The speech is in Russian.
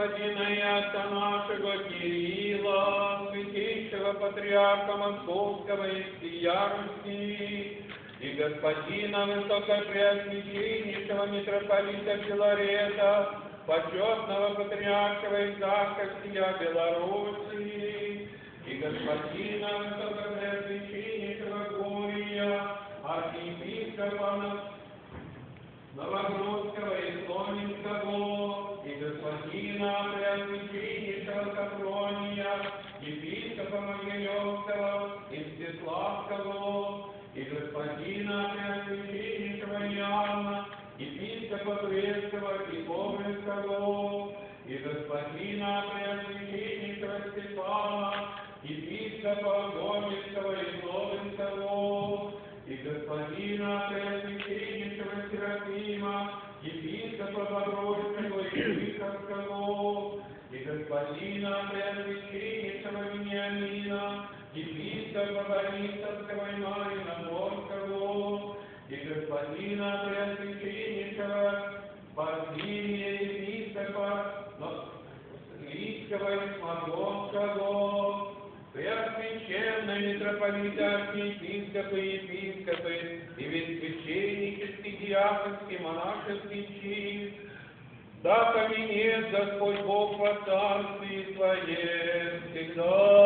господина отца нашего Кирилла, святейшего патриарха Московского и всея и господина высокопреосвященнейшего митрополита Филарета, почетного патриарха Исаака всея Белоруссии, и господина высокопреосвященнейшего Гурия, архиепископа Турецкого и Ковринского, и господина Преосвященнейшего Степана, епископа Гомельского и Словинского, и господина Преосвященнейшего Серафима, епископа Бодровского и Тиховского, и господина Преосвященнейшего Вениамина, епископа Борисовского и Марина Смоленского, Преосвященные митрополиты, архиепископы, епископы и весь священнический, диаконский, монашеский чин, да поменет Господь Бог во Царстве Своем, всегда,